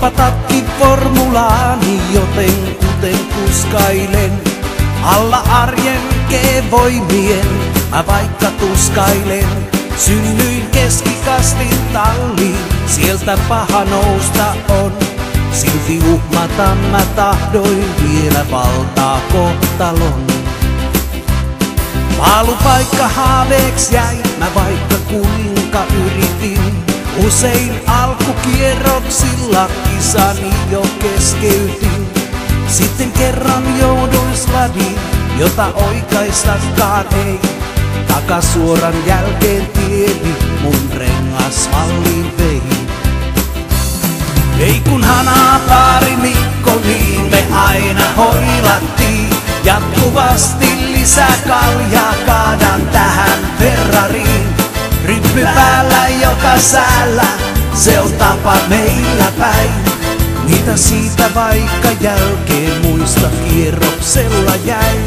Siksi takki formulaani joten kuten tuskailen. Alla arjen kevoimien mä vaikka tuskailen. Synnyin keskikastin talliin, sieltä paha nousta on. Silti uhmata mä tahdoin vielä valtaa kohtalon. Paalupaikka haaveeks jäi, mä vaikka kuinka yritin. Usein alkukierroksilla kisani jo keskeytin. Sitten kerran jouduin sladiin, jota oikaistakaan ei. Takasuoran jälkeen tieni mun rengas malliin vei. Ei kun hanaa pari Mikko, niin me aina hoilattiin. Jatkuvasti lisää kaljaa säällä, se on tapa meillä päin. Mitä siitä vaikka jälkeen muista kierroksella jäi.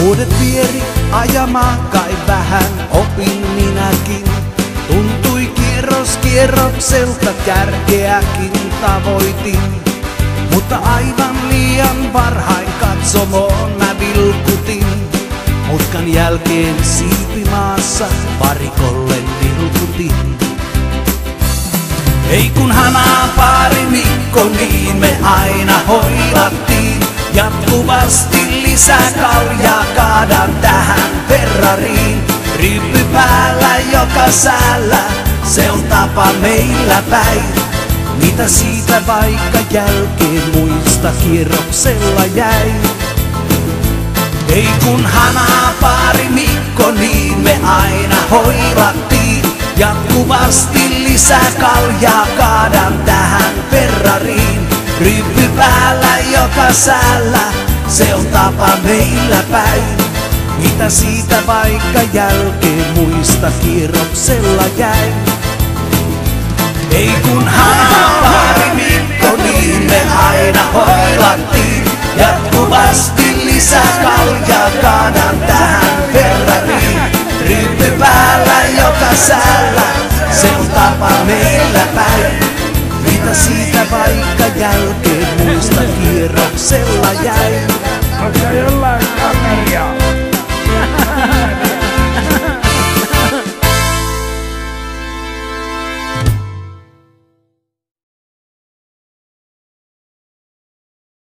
Vuodet vieri ajamaan kai vähän opin minäkin. Kierrokselta kärkeäkin tavoitin. Mutta aivan liian varhain katsomoon mä vilkutin. Mutkan jälkeen siipimaassa varikolle vilkutin. Ei kun hanaa pari Mikko, niin me aina hoilattiin. Jatkuvasti lisää kaljaa kaadan tähän Ferrariin. Ryppy päällä joka säällä, se on tapa meillä päin. Mitä siitä vaikka jälkeen muista kierroksella jäi? Ei kun hanaa pari Mikko, niin me aina hoivattiin. Jatkuvasti lisää kaljaa kaadan tähän Ferrariin. Ryppy päällä joka säällä, se on tapa meillä päin. Mitä siitä vaikka jälkeen muista kierroksella jäi? Ei kun Mikko, niin me aina hoilattiin. Jatkuvasti lisää kaljaa kaadan tähän Ferrariin. Ryppy päällä joka säällä, se on tapa meillä päin. Mitä siitä vaikka jälkeen muista kierroksella jäi?